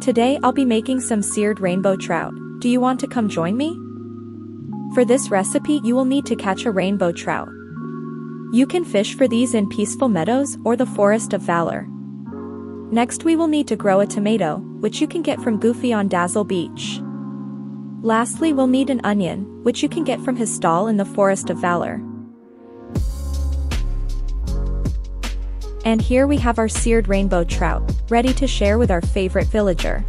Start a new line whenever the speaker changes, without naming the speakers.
Today I'll be making some seared rainbow trout. Do you want to come join me? For this recipe you will need to catch a rainbow trout. You can fish for these in peaceful meadows or the forest of valor. Next we will need to grow a tomato, which you can get from Goofy on Dazzle Beach. Lastly we'll need an onion, which you can get from his stall in the Forest of Valor. And here we have our seared rainbow trout, ready to share with our favorite villager.